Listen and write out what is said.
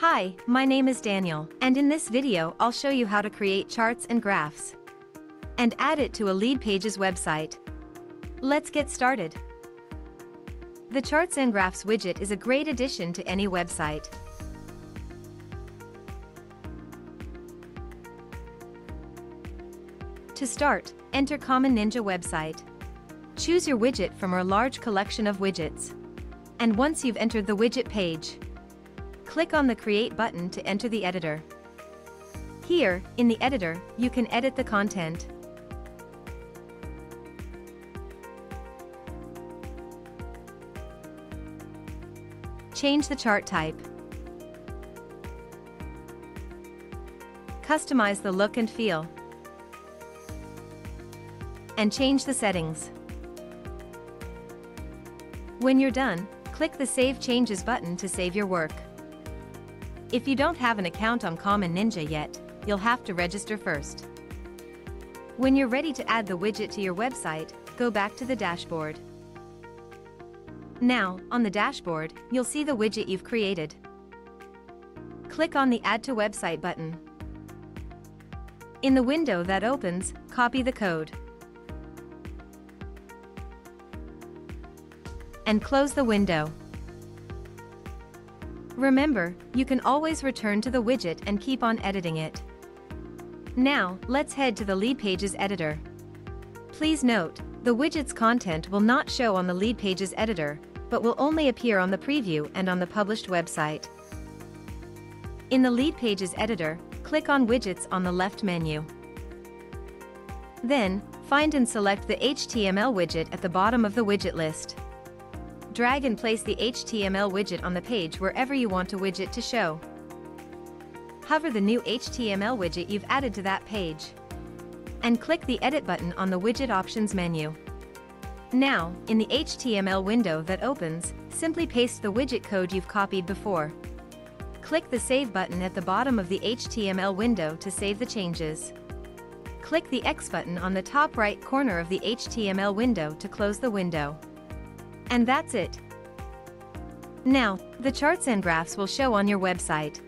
Hi, my name is Daniel, and in this video I'll show you how to create charts and graphs and add it to a Leadpages website. Let's get started. The Charts and Graphs widget is a great addition to any website. To start, enter Common Ninja website. Choose your widget from our large collection of widgets. And once you've entered the widget page, click on the Create button to enter the editor. Here, in the editor, you can edit the content. Change the chart type. Customize the look and feel. And change the settings. When you're done, click the Save Changes button to save your work. If you don't have an account on Common Ninja yet, you'll have to register first. When you're ready to add the widget to your website, go back to the dashboard. Now, on the dashboard, you'll see the widget you've created. Click on the Add to Website button. In the window that opens, copy the code. And close the window. Remember, you can always return to the widget and keep on editing it. Now, let's head to the lead pages editor. Please note, the widget's content will not show on the lead pages editor, but will only appear on the preview and on the published website. In the lead pages editor, click on Widgets on the left menu. Then, find and select the HTML widget at the bottom of the widget list drag and place the HTML widget on the page wherever you want a widget to show. Hover the new HTML widget you've added to that page. And click the Edit button on the Widget Options menu. Now, in the HTML window that opens, simply paste the widget code you've copied before. Click the Save button at the bottom of the HTML window to save the changes. Click the X button on the top right corner of the HTML window to close the window. And that's it. Now, the charts and graphs will show on your website.